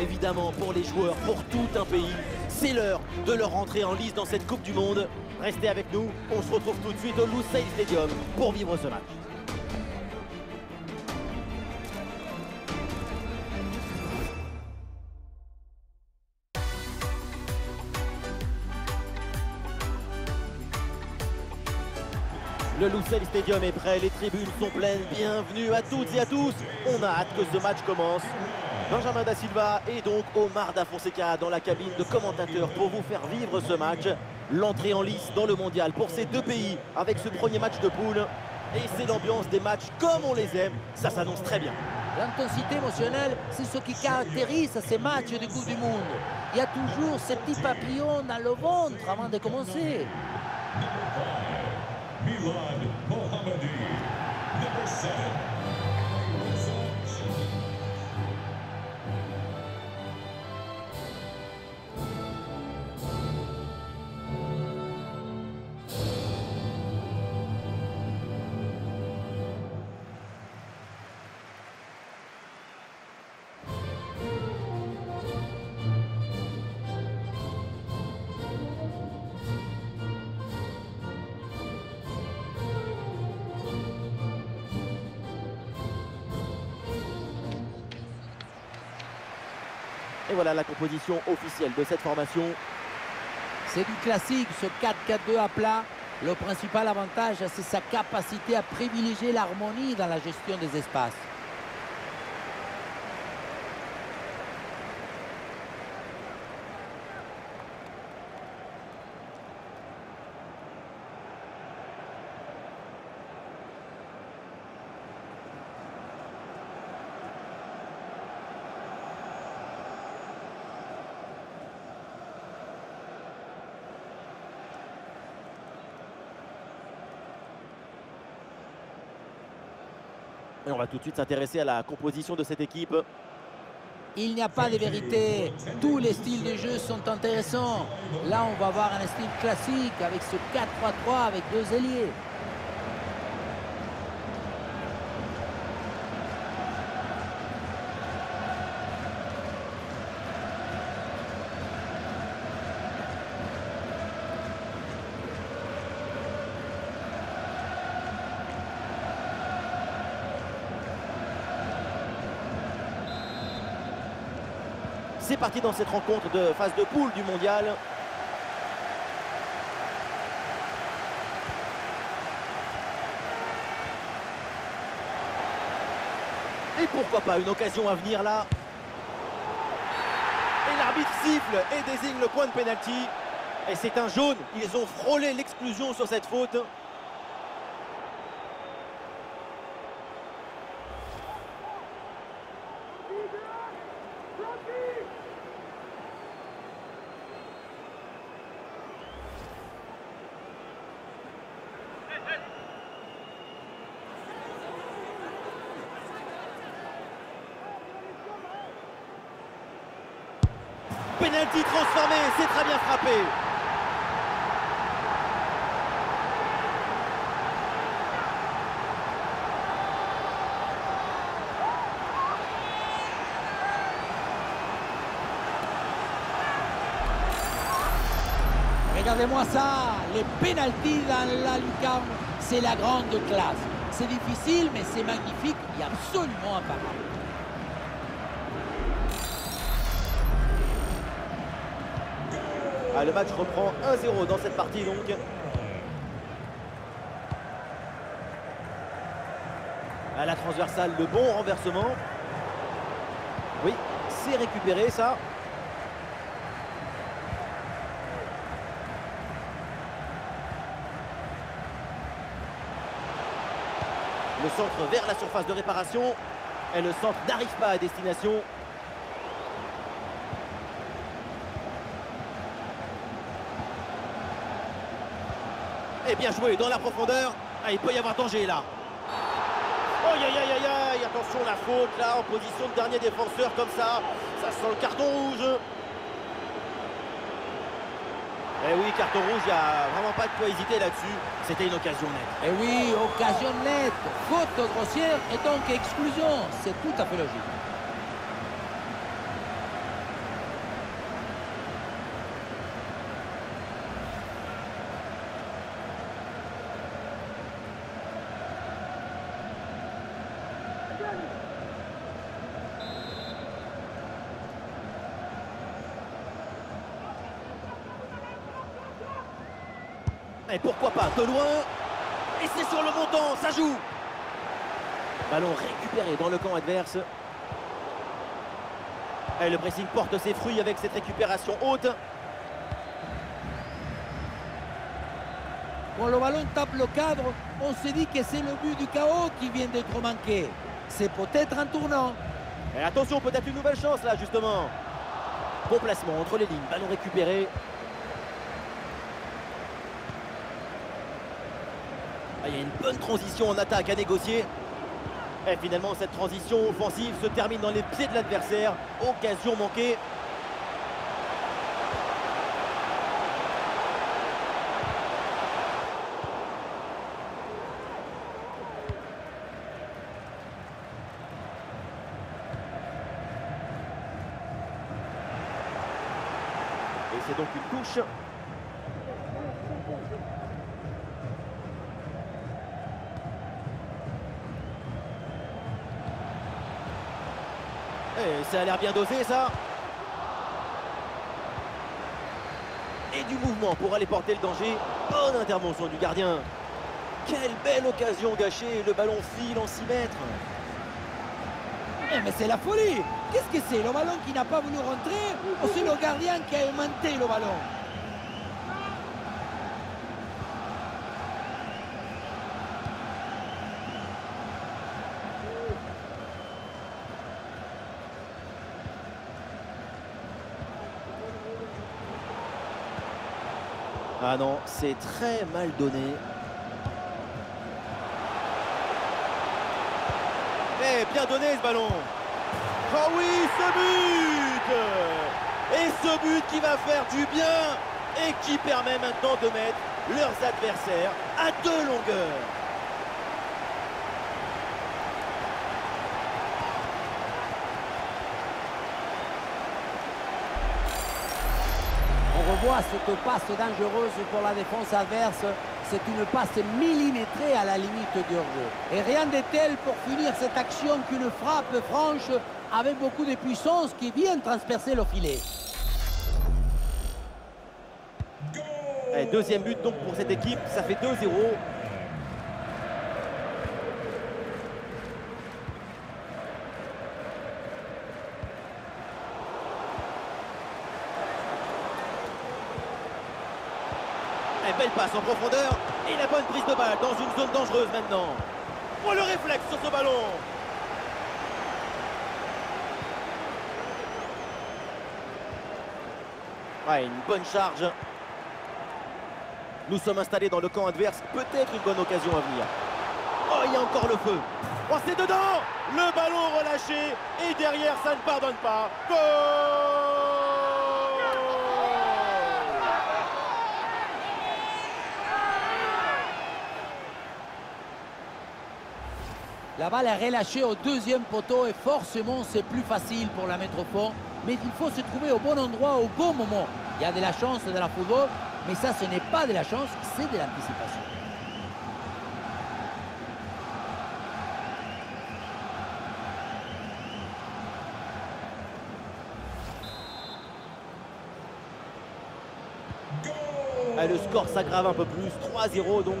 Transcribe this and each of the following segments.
évidemment pour les joueurs, pour tout un pays. C'est l'heure de leur entrer en lice dans cette Coupe du Monde. Restez avec nous, on se retrouve tout de suite au Lusail Stadium pour vivre ce match. Le Lusail Stadium est prêt, les tribunes sont pleines. Bienvenue à toutes et à tous. On a hâte que ce match commence. Benjamin Da Silva et donc Omar Da Fonseca dans la cabine de commentateurs pour vous faire vivre ce match. L'entrée en lice dans le mondial pour ces deux pays avec ce premier match de poule. Et c'est l'ambiance des matchs comme on les aime. Ça s'annonce très bien. L'intensité émotionnelle, c'est ce qui caractérise ces matchs du Coupe du Monde. Il y a toujours ces petits papillons dans le ventre avant de commencer. Et voilà la composition officielle de cette formation. C'est du classique, ce 4-4-2 à plat. Le principal avantage, c'est sa capacité à privilégier l'harmonie dans la gestion des espaces. On va tout de suite s'intéresser à la composition de cette équipe. Il n'y a pas de vérité. Tous les styles de jeu sont intéressants. Là, on va voir un style classique avec ce 4-3-3 avec deux ailiers. C'est dans cette rencontre de phase de poule du mondial. Et pourquoi pas une occasion à venir là Et l'arbitre siffle et désigne le point de pénalty. Et c'est un jaune. Ils ont frôlé l'exclusion sur cette faute. Penalty transformé, c'est très bien frappé. Regardez-moi ça, les pénalties dans la lucarne, c'est la grande classe. C'est difficile, mais c'est magnifique et absolument imparable. Ah, le match reprend 1-0 dans cette partie donc. À la transversale, le bon renversement. Oui, c'est récupéré ça. Le centre vers la surface de réparation. Et le centre n'arrive pas à destination. Et bien joué dans la profondeur. Ah, il peut y avoir danger là. Aïe aïe aïe aïe aïe Attention la faute là en position de dernier défenseur comme ça. Ça sent le carton rouge. Eh oui, carton rouge, il n'y a vraiment pas de quoi hésiter là-dessus. C'était une occasion nette. Eh oui, occasion nette, faute grossière et donc exclusion. C'est tout à fait logique. Et pourquoi pas de loin Et c'est sur le montant, ça joue Ballon récupéré dans le camp adverse. Et le pressing porte ses fruits avec cette récupération haute. Quand le ballon tape le cadre, on se dit que c'est le but du chaos qui vient d'être manqué. C'est peut-être un tournant. Et attention, peut-être une nouvelle chance là, justement. Bon placement entre les lignes, ballon récupéré. Il y a une bonne transition en attaque à négocier. Et finalement, cette transition offensive se termine dans les pieds de l'adversaire. Occasion manquée. Et c'est donc une touche. Et ça a l'air bien dosé ça. Et du mouvement pour aller porter le danger. Bonne intervention du gardien. Quelle belle occasion gâchée. Le ballon file en 6 mètres. Eh, mais c'est la folie Qu'est-ce que c'est? Le ballon qui n'a pas voulu rentrer? Ou c'est le gardien qui a aimanté le ballon? Ah non, c'est très mal donné. Eh, bien donné ce ballon. Oh oui, ce but Et ce but qui va faire du bien et qui permet maintenant de mettre leurs adversaires à deux longueurs. Revoit cette passe dangereuse pour la défense adverse. C'est une passe millimétrée à la limite du hors-jeu. Et rien de tel pour finir cette action qu'une frappe franche avec beaucoup de puissance qui vient transpercer le filet. Deuxième but donc pour cette équipe, ça fait 2-0. Belle passe en profondeur et la bonne prise de balle dans une zone dangereuse maintenant. Oh le réflexe sur ce ballon Ouais, une bonne charge. Nous sommes installés dans le camp adverse. Peut-être une bonne occasion à venir. Oh, il y a encore le feu. Oh, c'est dedans Le ballon relâché. Et derrière, ça ne pardonne pas. Goal La balle est relâchée au deuxième poteau et forcément c'est plus facile pour la mettre au fond. Mais il faut se trouver au bon endroit au bon moment. Il y a de la chance dans la football, mais ça ce n'est pas de la chance, c'est de l'anticipation. Le score s'aggrave un peu plus. 3-0 donc.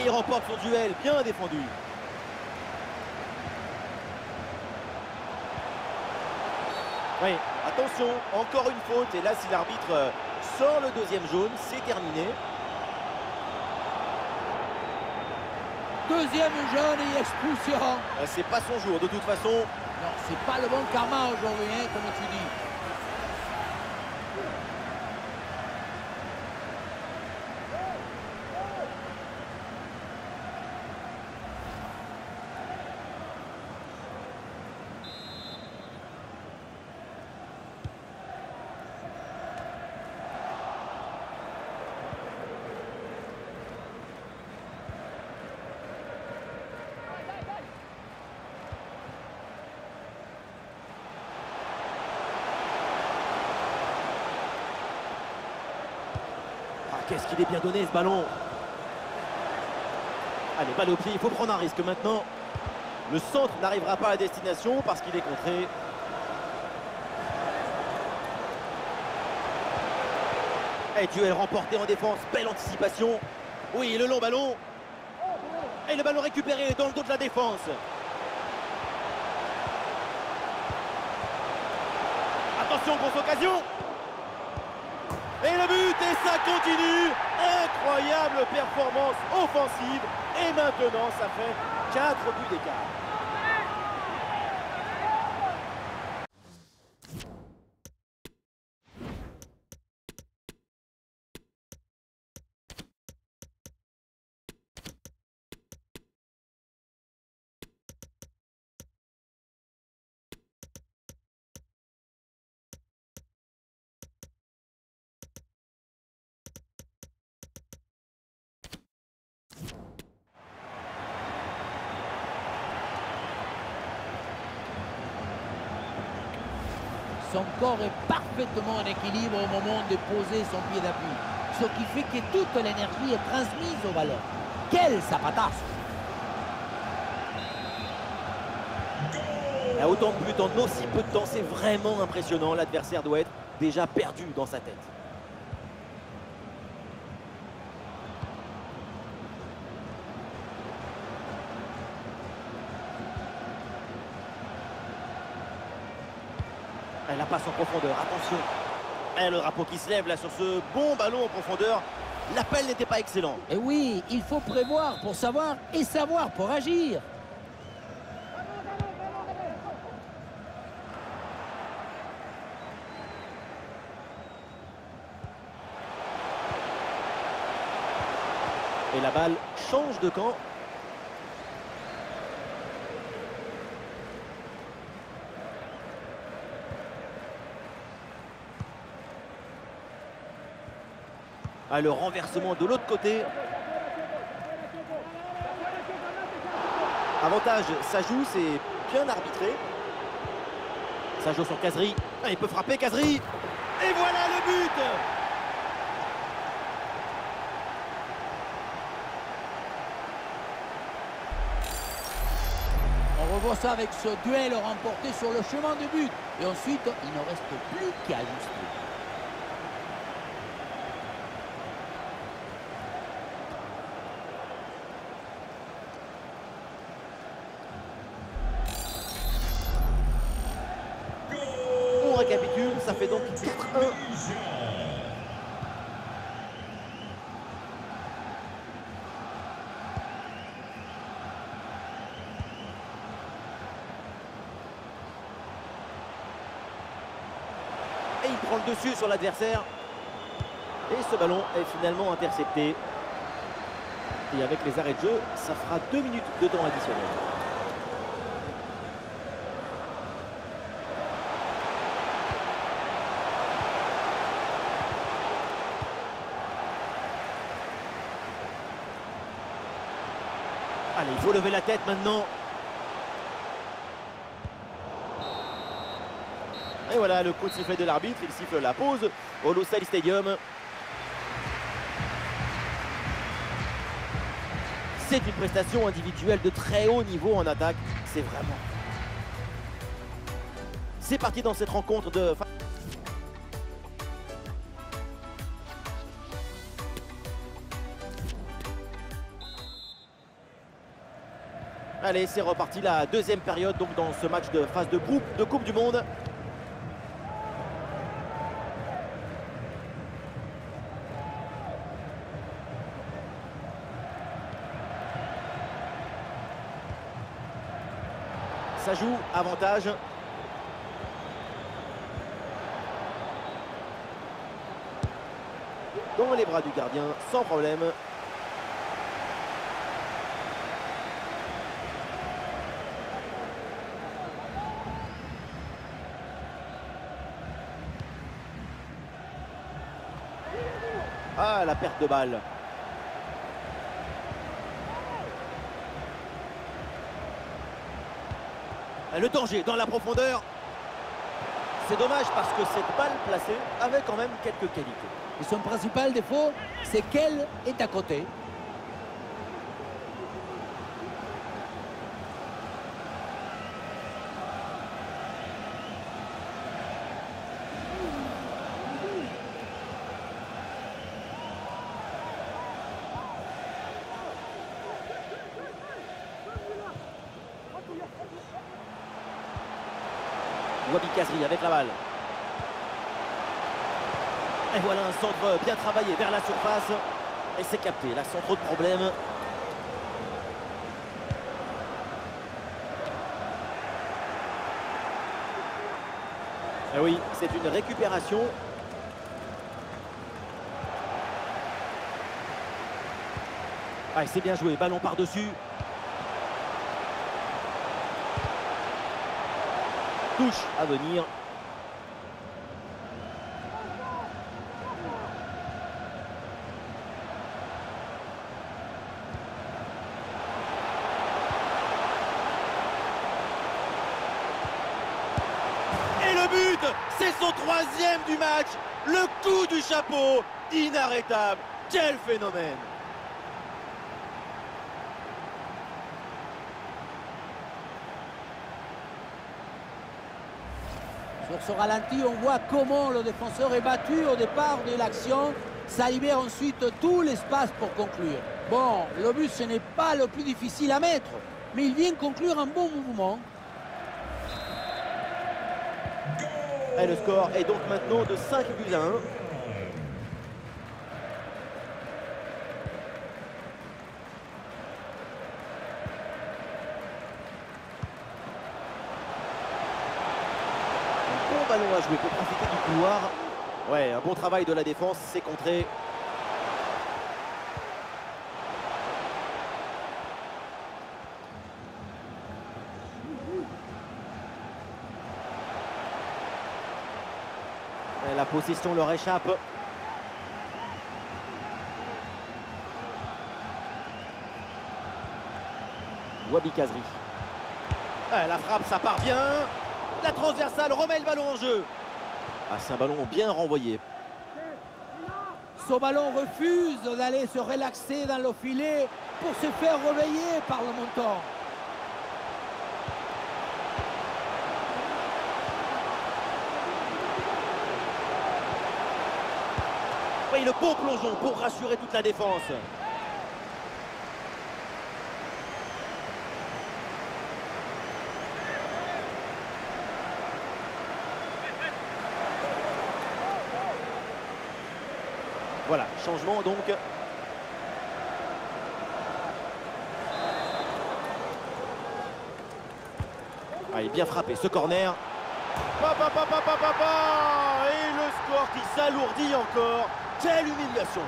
Et il remporte son duel, bien défendu. Oui, attention, encore une faute. Et là, si l'arbitre euh, sort le deuxième jaune, c'est terminé. Deuxième jaune et expulsion. Euh, C'est pas son jour, de toute façon. Non, c'est pas le bon karma aujourd'hui, hein, comme tu dis. Il est bien donné ce ballon. Allez, balle au pied, il faut prendre un risque maintenant. Le centre n'arrivera pas à destination parce qu'il est contré. Et duel remporté en défense, belle anticipation. Oui, le long ballon. Et le ballon récupéré dans le dos de la défense. Attention, grosse occasion et le but, et ça continue. Incroyable performance offensive. Et maintenant, ça fait 4 buts d'écart. Son corps est parfaitement en équilibre au moment de poser son pied d'appui. Ce qui fait que toute l'énergie est transmise au ballon. Quel sapatasse Et autant de buts en aussi peu de temps, c'est vraiment impressionnant. L'adversaire doit être déjà perdu dans sa tête. La passe en profondeur, attention. Et le drapeau qui se lève là sur ce bon ballon en profondeur. L'appel n'était pas excellent. Et oui, il faut prévoir pour savoir et savoir pour agir. Et la balle change de camp. Ah, le renversement de l'autre côté. Avantage, ça joue, c'est bien arbitré. Ça joue sur Casery. Ah, il peut frapper Casery. Et voilà le but On revoit ça avec ce duel remporté sur le chemin de but. Et ensuite, il ne reste plus qu'à ajuster. On récapitule, ça fait donc 4-1. Et il le dessus sur l'adversaire. Et ce ballon est finalement intercepté. Et avec les arrêts de jeu, ça fera deux minutes de temps additionnel. Allez, il faut lever la tête maintenant. Voilà le coup de sifflet de l'arbitre. Il siffle la pause au Lusail Stadium. C'est une prestation individuelle de très haut niveau en attaque. C'est vraiment. C'est parti dans cette rencontre de. Allez, c'est reparti la deuxième période donc dans ce match de phase de groupe de Coupe du Monde. Ça joue, avantage. Dans les bras du gardien, sans problème. Ah, la perte de balle. Le danger dans la profondeur. C'est dommage parce que cette balle placée avait quand même quelques qualités. Et son principal défaut, c'est qu'elle est à côté. Wabi Kazri avec la balle. Et voilà un centre bien travaillé vers la surface. Et c'est capté, là sans trop de problèmes. Et oui, c'est une récupération. Ah, c'est bien joué, ballon par-dessus. Touche à venir. Et le but C'est son troisième du match. Le coup du chapeau Inarrêtable. Quel phénomène Sur ce ralenti, on voit comment le défenseur est battu au départ de l'action. Ça libère ensuite tout l'espace pour conclure. Bon, le ce n'est pas le plus difficile à mettre, mais il vient conclure un bon mouvement. Et le score est donc maintenant de 5 buts à 1. Un bon ballon à jouer pour profiter du couloir. Ouais, un bon travail de la défense, c'est contré. La possession leur échappe. Wabi Kazri. La frappe, ça part bien. La transversale remet le ballon en jeu. Ah, c'est un ballon bien renvoyé. Ce ballon refuse d'aller se relaxer dans le filet pour se faire réveiller par le montant. Oui, le bon plongeon pour rassurer toute la défense. Voilà, changement donc. Ah, il est bien frappé ce corner. Et le score qui s'alourdit encore. Quelle humiliation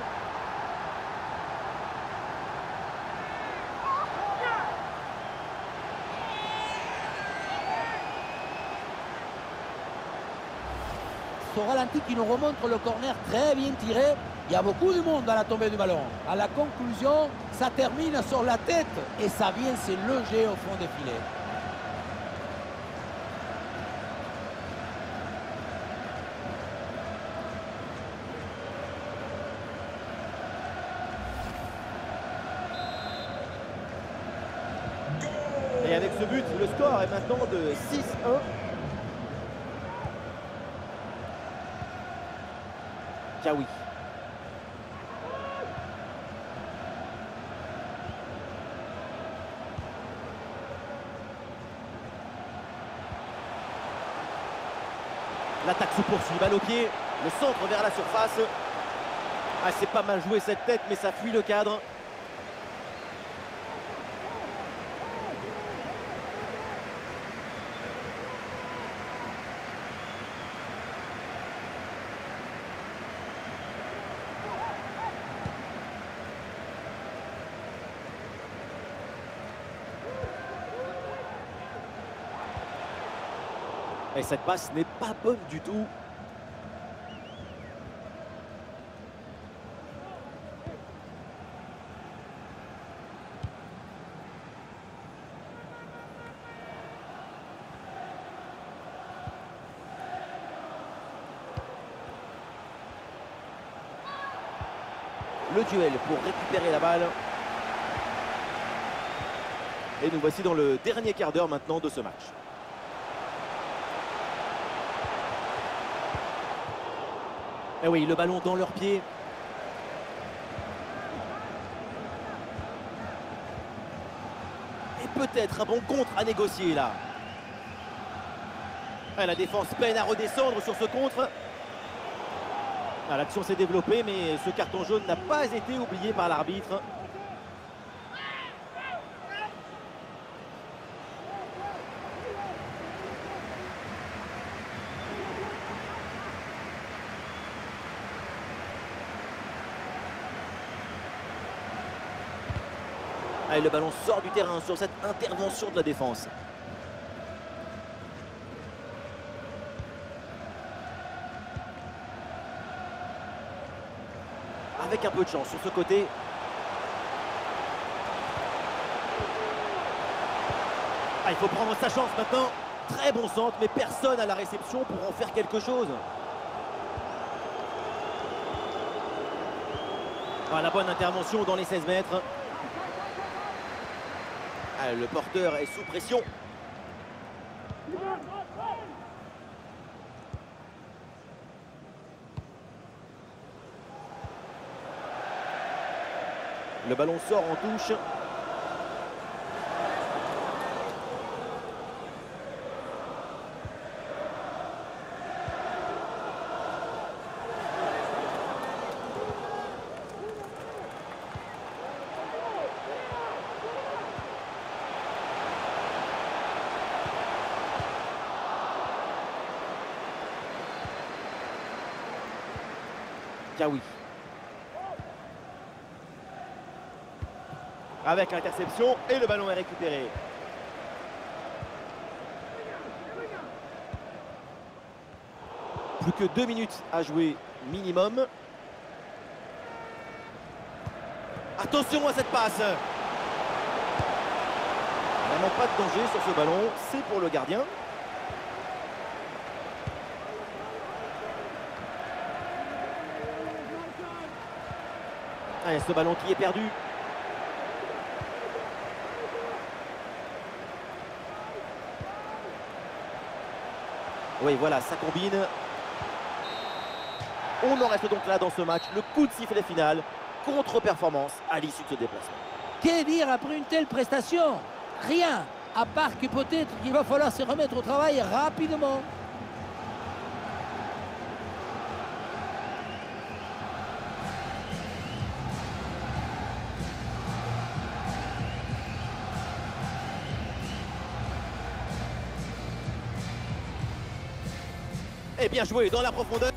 Ce ralenti qui nous remontre le corner très bien tiré. Il y a beaucoup de monde à la tombée du ballon. À la conclusion, ça termine sur la tête et ça vient se loger au fond des filets. Et avec ce but, le score est maintenant de 6-1. Kawi. L'attaque se poursuit, balle au pied, le centre vers la surface. Ah, c'est pas mal joué cette tête, mais ça fuit le cadre. Et cette passe n'est pas bonne du tout. Le duel pour récupérer la balle. Et nous voici dans le dernier quart d'heure maintenant de ce match. Et oui, le ballon dans leurs pieds. Et peut-être un bon contre à négocier là. Ah, la défense peine à redescendre sur ce contre. Ah, l'action s'est développée, mais ce carton jaune n'a pas été oublié par l'arbitre. Allez, le ballon sort du terrain sur cette intervention de la défense. Avec un peu de chance sur ce côté. Ah, il faut prendre sa chance maintenant. Très bon centre, mais personne à la réception pour en faire quelque chose. La bonne intervention dans les 16 mètres. Ah, le porteur est sous pression. Le ballon sort en touche. Avec l'interception et le ballon est récupéré. Plus que deux minutes à jouer minimum. Attention à cette passe. Vraiment pas de danger sur ce ballon. C'est pour le gardien. Ce ballon qui est perdu. Oui, voilà, ça combine. On en reste donc là dans ce match. Le coup de sifflet final. Contre-performance à l'issue de ce déplacement. Que dire après une telle prestation? Rien, à part que peut-être qu'il va falloir se remettre au travail rapidement. Et bien joué dans la profondeur.